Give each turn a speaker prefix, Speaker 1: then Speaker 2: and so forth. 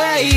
Speaker 1: away